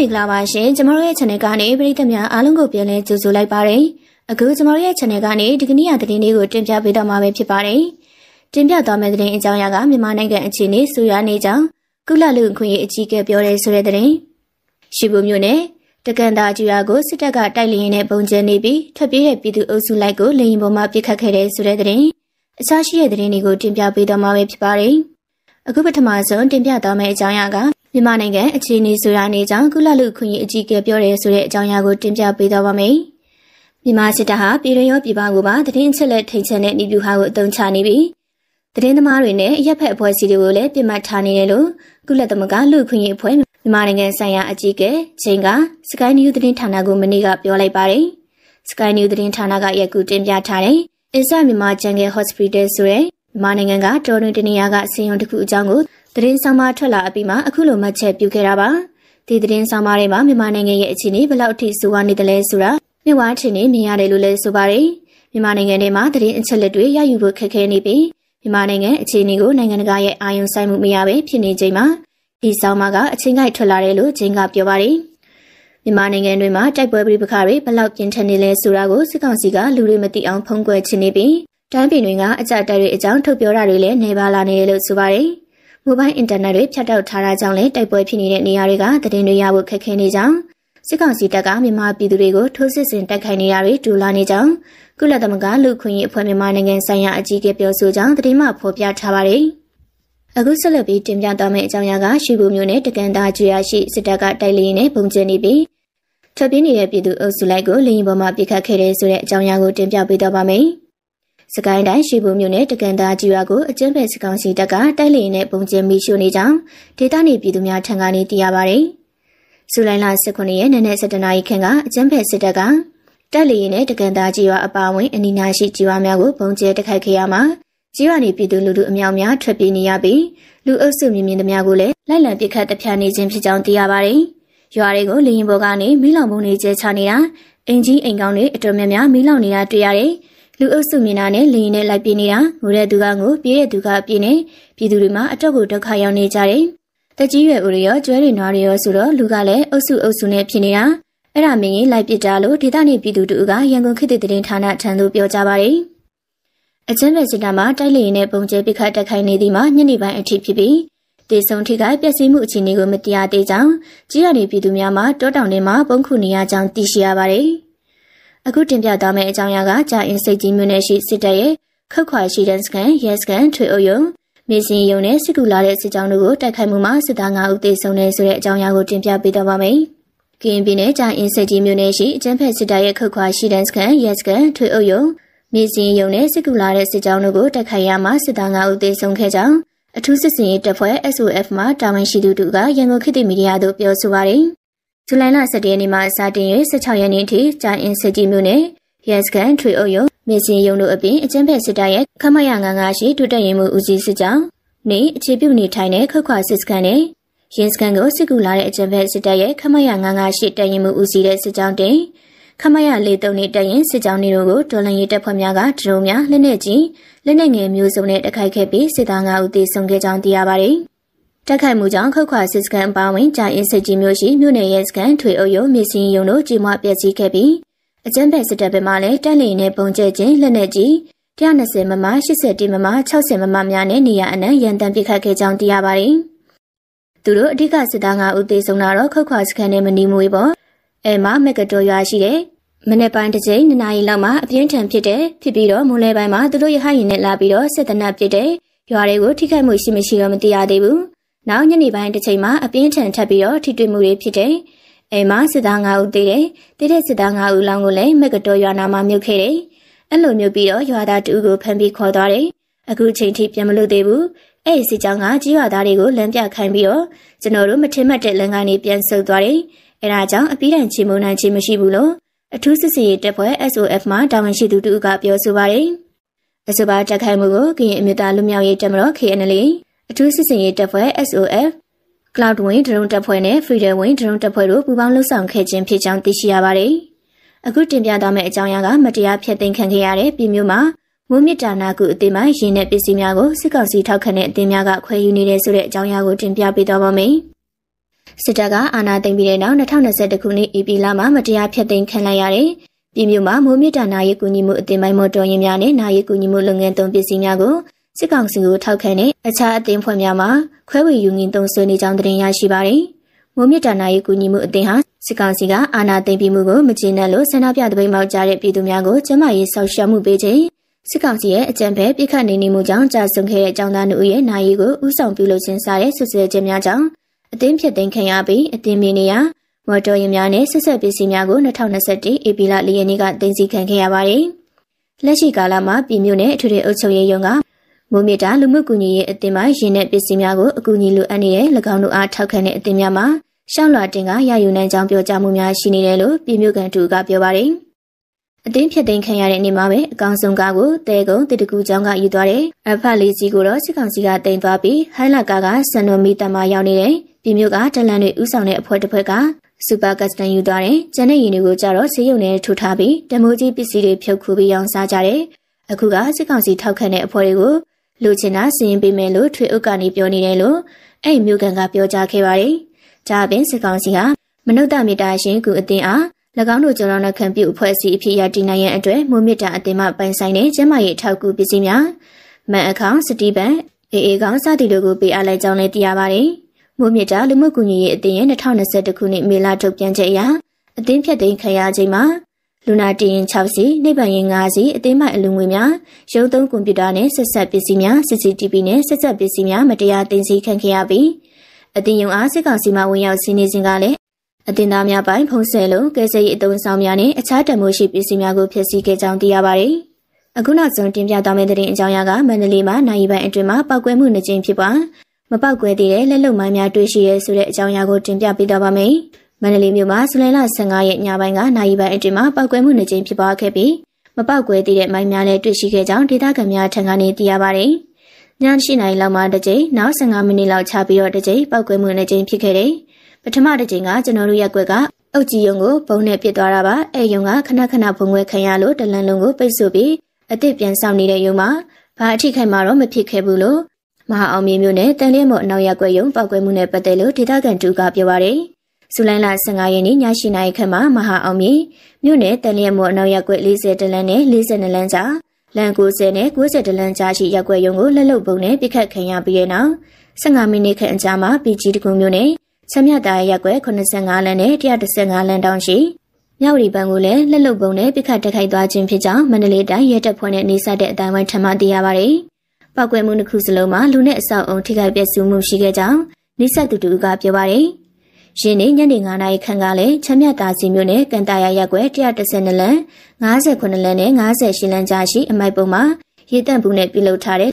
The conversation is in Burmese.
မင်္ဂလာပါရှင်ကျမတို့ရဲ့ channel ကနေပရိသတ်များအားလုံးကိုပြန်လည်ကြိုဆိုလိုက်ပါတယ်အခုကျမတို့ရဲ့ channel ကနေဒီကနေ့ရသတင်းလေးကိုတင်ပြပေးတော့မှာပဲဖြစ်ပါတယ်တင်ပြသွားမယ့်သတင်းအကြောင်းအရာကမြန်မာနိုင်ငံအခြေအနေဆူရနေကြောင်းကုလလူအခွင့်အရေးအကြီးအကဲပြောတဲ့ဆိုတဲ့သတင်းရှိဖို့မျိုးနဲ့တကန်တာကျူရာကိုစစ်တပ်ကတိုက်လျင်နဲ့ပုံကျဲနေပြီးထွက်ပြေးတဲ့ပြည်သူအုပ်စုလိုက်ကိုလေရင်ပေါ်မှာပစ်ခတ်ခဲ့တဲ့ဆိုတဲ့သတင်းအခြားရှိတဲ့သတင်းတွေကိုတင်ပြပေးတော့မှာပဲဖြစ်ပါတယ်အခုပထမဆုံးတင်ပြသွားမယ့်အကြောင်းအရာက မြန်မာနိုင်ငံအခြေအနေဆိုရနေကြောင်းကုလလူခွင့်ရေးအကြီးအကဲပြောရဲဆိုတဲ့အကြောင်းအရာကိုတင်ပြပေးသွားပါမယ်။မြန်မာစစ်တပ်ဟာပြည်ရရောပြည်ပကိုပါတည်င်းချက်လက်ထိန်ချက်တဲ့ဤပြူဟာကိုအသုံးချနေပြီးတည်င်းသမားတွေနဲ့အရက်ဖက်အဖွဲ့အစည်းတွေကိုလည်းပြစ်မှတ်ထားနေတယ်လို့ကုလသမဂ္ဂလူခွင့်ရေးအဖွဲ့မြန်မာနိုင်ငံဆိုင်ရာအကြီးအကဲချိန်က Sky News သတင်းဌာနကမနေ့ကပြောလိုက်ပါတယ်။ Sky News သတင်းဌာနကရက်ကူတင်ပြထားတဲ့အစ္စမြန်မာဂျန်ဂယ် Hospital ဆိုတဲ့မြန်မာနိုင်ငံကတော်တွင်တနေရာကဆင်ယုံတစ်ခုအကြောင်းကို သတင်းဆောင်မထွက်လာအပြီးမှာအခုလိုမှတ်ချက်ပြုခဲ့တာပါဒီသတင်းဆောင်မတွေမှာမြန်မာနိုင်ငံရဲ့အခြေအနေဘယ်လောက်အထိဆိုးဝါးနေတယ်လဲဆိုတာမြဝါထင်နေမြင်ရတယ်လို့လည်းဆိုပါတယ်မြန်မာနိုင်ငံထဲမှာသတင်းအချက်လက်တွေရယူဖို့ခက်ခဲနေပြီးမြန်မာနိုင်ငံအခြေအနေကိုနိုင်ငံတကာရဲ့အာရုံစိုက်မှုမရဘဲဖြစ်နေချိန်မှာဒီဆောင်မကအချင်းကိုက်ထွက်လာတယ်လို့ဂျင်းကပြောပါတယ်မြန်မာနိုင်ငံတွေမှာတိုက်ပွဲပြပခါတွေဘလောက်ပြင်းထန်နေလဲဆိုတာကိုစစ်ကောင်စီကလူတွေမသိအောင်ဖုံးကွယ်ချင်နေပြီးတိုင်းပြည်တွေကအကြအတိုက်တွေအကြောင်းထုတ်ပြောတာတွေလည်းနေပါလာနေတယ်လို့ဆိုပါတယ်။ မိုဘိုင်းအင်တာနက်တွေဖြတ်တောက်ထားတာကြောင့်လည်းတိုက်ပွဲဖြစ်နေတဲ့နေရာတွေကသတင်းတွေရဖို့ခက်ခဲနေကြောင်းစစ်ကောင်စီတပ်ကမြန်မာပြည်သူတွေကိုထိုးစစ်ဆင်တိုက်ခိုက်နေတာတွေတူလာနေကြောင်းကုလသမဂ္ဂလူခွင့်ရေးအဖွဲ့မြန်မာနိုင်ငံဆိုင်ရာအကြီးအကဲပြောဆိုကြောင်းသတင်းမှဖော်ပြထားပါတယ်။အခုဆက်လက်ပြီးတင်ပြသွားမယ့်အကြောင်းအရာကရှိဘူးမျိုးနဲ့တကန်သားကျွရရှိစစ်တပ်ကတိုက်လျင်နဲ့ပုံကျနေပြီးထွက်ပြေးနေတဲ့ပြည်သူအုပ်စုလိုက်ကိုလေရင်ပေါ်မှာပြစ်ခတ်ခဲ့တဲ့ဆိုတဲ့အကြောင်းအရာကိုတင်ပြပေးတော့ပါမယ်။ စကိုင်းတိုင်းရှိဖို့မြို့နယ်တကန်သားကြီးရွာကိုအကျဉ်းဖက်စကောင်စီတပ်ကတိုက်လေနဲ့ပုံကျင်းမိရှို့နေကြောင်းဒေသနေပြည်သူများထံကနေသိရပါဗျ။ဇူလိုင်လ18ရက်နေ့နဲ့17နာရီခန့်ကအကျဉ်းဖက်စစ်တပ်ကတိုက်လေနဲ့တကန်သားကြီးရွာအပါအဝင်အနီးနားရှိကြီးရွာများကိုပုံကျဲတိုက်ခိုက်ခဲ့ရမှာကြီးရွာနေပြည်သူလူထုအများများထွက်ပြေးနေရပြီးလူအုပ်စုမြင်မြင်သမျှကိုလည်းလိုက်လံပစ်ခတ်တပ်ဖြတ်နေခြင်းဖြစ်ကြောင်းသိရပါတယ်။ရွာတွေကိုလေရင်ပေါ်ကနေမီးလောင်ပုံတွေကျဲချနေတာအင်ကြီးအိမ်ကောင်းတွေအတော်များများမီးလောင်နေတာတွေ့ရတယ်။ လူအုပ်စုမြင်တာနဲ့လင်းရင်နဲ့လိုက်ပြေးနေတာငိုတဲ့သူကငိုပြေးတဲ့သူကပြေးနေပြည်သူတွေမှာအတော့ကိုဒုက္ခရောက်နေကြတယ်။တကြီးရွယ်ဦးရောကျွဲတွေနွားတွေရောဆိုတော့လူကလည်းအုပ်စုအုပ်စုနဲ့ဖြစ်နေတာအဲ့ဒါမင်းရင်လိုက်ပစ်ကြလို့ဒေသနေပြည်သူတို့ကရန်ကုန်ခေတ်သစ်သတင်းဌာနထံသို့ပြောကြပါတယ်။အကျဉ်းပဲစစ်တပ်မှာတိုက်လေရင်နဲ့ပုံကျဲပစ်ခတ်တက်ခိုင်းနေသည်မှာညနေပိုင်းအထိဖြစ်ပြီးတေဆုံထိခိုက်ပျက်စီးမှုအခြေအနေကိုမတရားသေးကြောင်းကြီးရနေပြည်သူများမှာတောတောင်တွေမှာပုံခုနေရကြောင်းသိရှိရပါတယ်။ အခုတင်ပြသွားမယ့်အကြောင်းအရာကကြာအင်းစိတ်ကြီးမြို့နယ်ရှိစစ်တပ်ရဲ့ခေတ်ခွာရှိတဲ့စကန်ရဲစကန်ထွေအုပ်ယုံမင်းစင်ယုံနဲ့စစ်ကူလာတဲ့စစ်ကြောင်းတို့ကိုတိုက်ခိုက်မှုမှာစစ်သား9ဦးသေဆုံးတယ်ဆိုတဲ့အကြောင်းအရာကိုတင်ပြပေးသွားပါမယ်။ကရင်ပြည်နယ်ကြာအင်းစိတ်ကြီးမြို့နယ်ရှိအကျန်းဖက်စစ်တပ်ရဲ့ခေတ်ခွာရှိတဲ့စကန်ရဲစကန်ထွေအုပ်ယုံမင်းစင်ယုံနဲ့စစ်ကူလာတဲ့စစ်ကြောင်းတို့ကိုတိုက်ခိုက်ရမှာစစ်သား9ဦးသေဆုံးခဲ့ကြောင်းအထူးစစ်စင်ရေးတပ်ဖွဲ့ SOF မှတာဝန်ရှိသူတို့ကရန်ကုန်ခေတ်သစ်မီဒီယာသို့ပြောဆိုပါတယ်။ ဇူလိုင်လ17ရက်နေ့မှစတင်၍16ရက်နေ့ထိကြာအင်းစစ်ကြီးမြို့နယ်ရဲစကန်ထွေအုပ်ရုံမင်းစင်ရုံတို့အပြင်အကျန်းဖက်စစ်တပ်ရဲ့ခမရငန်းငါရှိဒုတက်ရင်မှုဦးစီးစစ်ကြောင်းနေအခြေပြုနေထိုင်တဲ့ခခွာစစ်စကန်နဲ့ရင်စကန်ကိုစစ်ကူလာတဲ့အကျန်းဖက်စစ်တပ်ရဲ့ခမရငန်းငါရှိတက်ရင်မှုဦးစီးတဲ့စစ်ကြောင်းတင်ခမရလေးတုံနေတက်ရင်စစ်ကြောင်းတွေကိုဒေါ်လန်ရေးတပ်ဖွဲ့များကဒရုန်းများလက်နက်ကြီးလက်နက်ငယ်မျိုးစုံနဲ့တိုက်ခိုက်ခဲ့ပြီးစစ်သား9ဦးသေဆုံးခဲ့ကြောင်းသိရပါတယ်။ တိုက်ခိုက်မှုကြောင့်ခောက်ခွာစစ်စကန်အပါဝင်ကြာအင်းစစ်ကြီးမျိုးရှိမြို့နယ်ရဲစကန်ထွေအုပ်ရုံမြေစင်းရုံတို့ကြီးမွပျက်စီးခဲ့ပြီးအကျန်းဖက်စစ်တပ်ဘက်မှလည်းတက်လီနဲ့ပုံကျဲခြင်းလက်နက်ကြီး120မမ80မမ60မမများနဲ့နေရအနှံ့ရန်တမ်းပစ်ခတ်ခဲ့ကြောင်းသိရပါတယ်။သူတို့အဓိကစစ်သား5ဦးသေဆုံးတာတော့ခောက်ခွာစကန်နဲ့မနီမွေးပေါ့။အဲမှာမက်ကတော်ရွာရှိတဲ့မနေ့ပိုင်းတစ်ချိန်နှစ်နာရီလောက်မှအပြင်းထန်ဖြစ်တဲ့ဖြစ်ပြီးတော့မွန်လဲပိုင်းမှာသူတို့ရဟရင်နဲ့လာပြီးတော့စစ်တနပ်ပစ်တဲ့ရွာတွေကိုထိခိုက်မှုရှိမရှိတော့မသိရသေးဘူး။ နောက်ညနေပိုင်းတစ်ချိန်မှာအပြင်းထန်ထပ်ပြီးတော့ထိတွေ့မှုတွေဖြစ်တယ်။အဲမှာစစ်သား9ဦးသေးတယ်။သေးတဲ့စစ်သား9ဦးလောင်းကိုလည်းမက်ကတော်ရွာနာမှာမြုပ်ခဲ့တယ်။အဲ့လိုမျိုးပြီးတော့ရွာသားတူကိုဖမ်းပြီးခေါ်သွားတယ်။အခုချိန်ထိပြန်မလို့သေးဘူး။အဲ့ဒီစစ်ကြောင်းကကြီးရွာသားတွေကိုလမ်းပြခိုင်းပြီးတော့ကျွန်တော်တို့မထင်မှတ်တဲ့လမ်းကနေပြန်ဆုတ်သွားတယ်။အဲဒါကြောင့်အပြီးတိုင်ချေမုန်းနိုင်ခြင်းမရှိဘူးလို့အထူးစစ်စေးတပ်ဖွဲ့ SOF မှတာဝန်ရှိသူတူကပြောဆိုပါတယ်။အဆိုပါတက်ခိုင်မှုကိုကရင်အမျိုးသားလူမျိုးရေးတပ်မတော် KNL အထူးစစ်စင်ရေးတပ်ဖွဲ့ SOF Cloud Wing ဒရုန်းတပ်ဖွဲ့နဲ့ Freedom Wing ဒရုန်းတပ်ဖွဲ့တို့ပူးပေါင်းလှုပ်ဆောင်ခဲ့ခြင်းဖြစ်ကြောင်းသိရှိရပါတယ်။အခုတင်ပြသွားမယ့်အကြောင်းအရာကမတရားဖျက်သိမ်းခံခဲ့ရတဲ့ပြည်မျိုးမှာမုံမြစ်တာနာကုအသင်းမှရင်းတဲ့ပစ္စည်းများကိုစစ်ကောင်စီထောက်ခံတဲ့အသင်းများကခွဲယူနေတဲ့ဆိုတဲ့အကြောင်းအရာကိုတင်ပြပေးသွားပါမယ်။စစ်တပ်ကအာဏာသိမ်းပြီးတဲ့နောက်2021ခုနှစ်ဧပြီလမှာမတရားဖျက်သိမ်းခံလိုက်ရတဲ့ပြည်မြို့မှာမိုးမြစ်တာနာရီကူညီမှုအသင်းပိုင်းမော်တော်ယာဉ်များနဲ့နာရီကူညီမှုလုပ်ငန်းသုံးပစ္စည်းများကို စစ်ကောင်စီကိုထောက်ခံတဲ့အခြားအသင်းဖွဲ့များမှာခွဲဝေယူငင်းသုံးဆွေးနေကြောင်းတင်ရရှိပါတယ်။မိုးမြစ်တာနာရီကူညီမှုအသင်းဟာစစ်ကောင်စီကအာဏာသိမ်းပြီးမှုကိုမကျေနပ်လို့ဆန္ဒပြတပိတ်မောက်ကြတဲ့ပြည်သူများကိုကျမရေးဆောက်ရှောက်မှုပေးခြင်းစစ်ကောင်စီရဲ့အကြံဖက်ပြစ်ခတ်နေနေမှုကြောင့်ကြာဆုံးခဲ့တဲ့အကြောင်းသားတို့ရဲ့နာရီကိုဥဆောင်ပြုလုပ်ခြင်းစားတဲ့ဆွဆွဲခြင်းများကြောင့်အသင်းဖြစ်သိမ်းခံရပြီးအသင်းမီနေရမော်တော်ယာဉ်များနဲ့ဆက်ဆက်ပစ္စည်းများကို2021ဧပြီလ၄ရက်နေ့ကတင်စီခံခဲ့ရပါတယ်။လက်ရှိကာလမှာပြည်မြို့နယ်အထွေထွေအုပ်ချုပ်ရေးရုံးက မိုးမြတာလူမှုကူညီရေးအသင်းမှရင်းတဲ့ပစ္စည်းများကိုအကူအညီလိုအပ်နေတဲ့၎င်းတို့အားထောက်ခံတဲ့အသင်းများမှာရှောင်းလွှာတင်ကရယူနိုင်ကြောင်းပြောကြားမှုများရှိနေတယ်လို့ပြည်မြို့ကန်တူကပြောပါတယ်။အတင်းဖြစ်သိမ်းခံရတဲ့နေ့မှာပဲအကောင်ဆုံးကားကိုတဲကုံတတကူကျောင်းကယူသွားတယ်။အဖတ်လေးကြီးကိုတော့စစ်ကောင်စီကတင်သွားပြီးဟိုင်းလာကားကစံတော်မီတမရောက်နေတယ်။ပြည်မျိုးကတလန်တွေဥဆောင်တဲ့အဖွဲ့တစ်ဖွဲ့ကစူပါကတ်စတန်ယူသွားတယ်။ကျန်တဲ့ရင်တွေကိုကြတော့ဆေးရုံနဲ့ထိုးထားပြီးတမိုးကြီးပစ္စည်းတွေဖြုတ်ခူပြီးရောင်းစားကြတယ်။အခုကစစ်ကောင်စီထောက်ခံတဲ့အဖွဲ့တွေကို လူချင်တာစီရင်ပေးမယ်လို့ထွေအုပ်ကနေပြောနေတယ်လို့အဲ့မျိုးကန်ကပြောကြားခဲ့ပါတယ်။ဒါအပြင်စစ်ကောင်စီကမနုဿမေတ္တာရှင်ကူအတင်းအား၎င်းတို့ကျွန်တော်တို့ခံပြုအဖွဲ့အစည်းအဖြစ်ရတည်နိုင်ရန်အတွက်မိုးမြစ်တာအသင်းမှပိုင်ဆိုင်တဲ့ကျမရဲ့ထောက်ကူပစ္စည်းများမန်အခေါင်စတီဘန်အေအေကောင်စသည်တို့ကိုပေးအပ်လိုက်ကြောင်းလည်းသိရပါတယ်။မိုးမြစ်တာလူမှုကူညီရေးအသင်းရဲ့2021ခုနှစ်မေလထုတ်ပြန်ချက်အရအသင်းဖြတ်သိမ်းခံရချိန်မှာ လူနာတင်ရင်6စီနှိပ်ပန်ရင်5စီအသေးမိုက်အလူငွေများရုပ်သုံးကွန်ပျူတာနဲ့ဆက်ဆက်ပစ္စည်းများ CCTV နဲ့ဆက်ဆက်ပစ္စည်းများမတရားတင်စီခံခဲ့ရပြီးအတင်းယုံအားစစ်ကောင်စီမှဝင်ရောက်စီးနေစဉ်ကလည်းအတင်သားများပိုင်းဖုံးဆဲလုံးကဲဆဲရေးအသုံးဆောင်များနဲ့အခြားတမိုးရှိပစ္စည်းများကိုဖျက်ဆီးခဲ့ကြောင်းသိရပါတယ်။အခုနောက်ဆုံးတင်ပြသွားမယ့်သတင်းအကြောင်းအရာကမန္တလေးမှာနိုင်ပိုင်းအတွင်းမှာပောက်ကွဲမှုနှစ်ကြိမ်ဖြစ်ပွားမပောက်ကွဲသေးတဲ့လက်လုံမိုင်းများတွေ့ရှိရဲဆိုတဲ့အကြောင်းအရာကိုတင်ပြပေးသွားပါမယ်။ မန္တလေးမြို့မှာဇူလိုင်လ15ရက်ညပိုင်းကနိုင်ပိုင်းအတွင်းမှာပောက်ကွဲမှုနှစ်ကြိမ်ဖြစ်ပွားခဲ့ပြီးမပောက်ကွဲသေးတဲ့မိုင်းများလည်းတွေ့ရှိခဲ့ကြောင်းဒေသခံများထံကနေသိရပါတယ်။ညရှိနိုင်လောက်မှတစ်ကြိမ်နောက်15မိနစ်လောက်ခြားပြီးတော့တစ်ကြိမ်ပောက်ကွဲမှုနှစ်ကြိမ်ဖြစ်ခဲ့တယ်။ပထမတစ်ချိန်ကကျွန်တော်တို့ရက်ွက်ကအုတ်ကြီးယုံကိုဘုံနဲ့ပစ်သွားတာပါအဲယုံကခဏခဏဘုံခွဲခံရလို့တလန်လုံးကိုပိတ်ဆို့ပြီးအစ်စ်ပြန်ဆောင်နေတဲ့ယုံမှာဘာအထိခိုက်မှတော့မဖြစ်ခဲ့ဘူးလို့မဟာအောင်မြေမျိုးနဲ့တန်လျက်မော်အနောက်ရက်ွက်ယုံပောက်ကွဲမှုနဲ့ပတ်သက်လို့ဒေသခံတူကပြောပါရယ် ဇူလိုင်လ15ရက်နေ့ညရှိနိုင်ခန့်မှာမဟာအောင်မြေမြို့နယ်တန်လျက်မော်အနောက်ရက်ွက်40တလန်းနဲ့42လန်းကြားလန်90နဲ့90တလန်းကြားရှိရက်ွက်ယုံကိုလက်လုံပုံနဲ့ပြစ်ခတ်ခံရပြီးတဲ့နောက်15မိနစ်ခန့်အကြာမှာ PG တကူမျိုးနဲ့ဆမြတ်သားရက်ွယ်85လမ်းနဲ့115လမ်းတောင်ရှိမြောက်ရီပန်းကိုလည်းလက်လုံပုံနဲ့ပြခတ်တက်ခိုက်သွားခြင်းဖြစ်ကြောင်းမန္တလေးတိုင်းရဲတပ်ဖွဲ့နဲ့နေဆက်တဲ့အတိုင်းဝိုင်းထမှသိရပါတယ်။ပောက်ကွဲမှုတစ်ခုစလုံးမှာလူနဲ့အဆောက်အုံထိခိုက်ပျက်စီးမှုရှိခဲ့ကြောင်းနေဆက်သူတူကပြောပါတယ်။ ရင်းနေညနေ9နာရီခန့်ကလည်းချမ်းမြတ်သားစီမျိုးနဲ့ကန်တာရရက်ွယ်112လမ်း58လမ်းနဲ့58လမ်းကြားရှိအမိုက်ပုံမှာရေတန့်ဘူးနဲ့ပြုလုပ်ထားတဲ့